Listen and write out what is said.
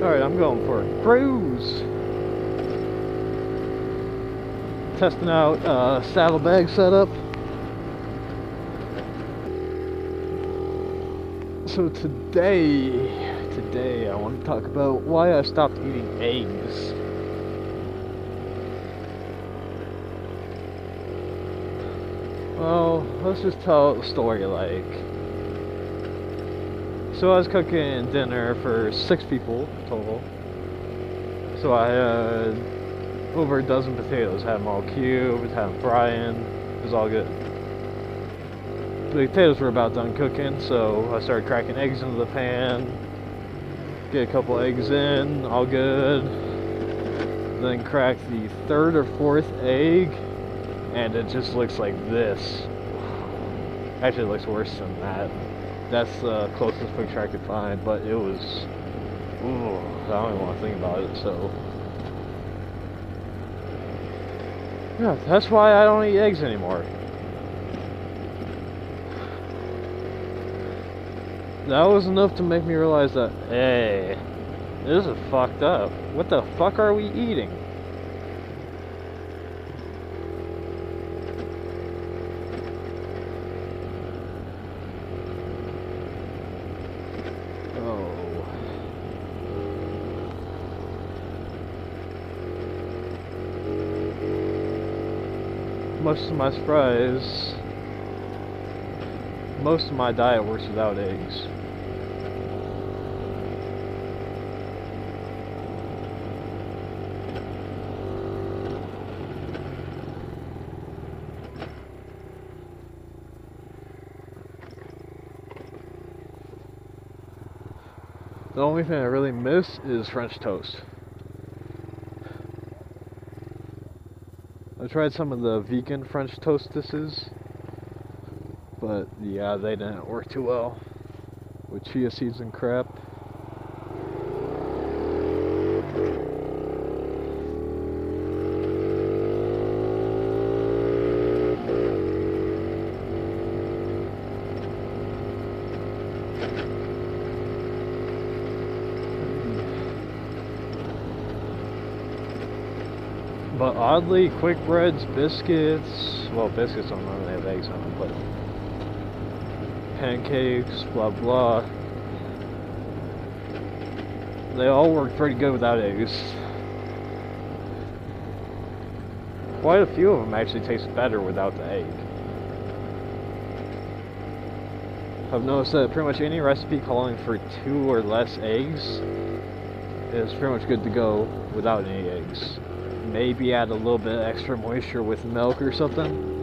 Alright, I'm going for a cruise. Testing out uh, saddlebag setup. So today, today I want to talk about why I stopped eating eggs. Well, let's just tell the story like. So I was cooking dinner for six people total. So I had over a dozen potatoes. Had them all cubed, had them frying. It was all good. The potatoes were about done cooking, so I started cracking eggs into the pan. Get a couple eggs in, all good. Then crack the third or fourth egg, and it just looks like this. Actually, looks worse than that. That's the closest picture I could find, but it was. Ooh, I don't even want to think about it, so. Yeah, that's why I don't eat eggs anymore. That was enough to make me realize that, hey, this is fucked up. What the fuck are we eating? Oh. Much to my surprise, most of my diet works without eggs. The only thing I really miss is French toast. I tried some of the vegan French toastesses, but yeah, they didn't work too well with chia seeds and crap. But oddly, quick breads, biscuits, well, biscuits don't normally have eggs on them, but pancakes, blah blah. They all work pretty good without eggs. Quite a few of them actually taste better without the egg. I've noticed that pretty much any recipe calling for two or less eggs is pretty much good to go without any eggs maybe add a little bit of extra moisture with milk or something.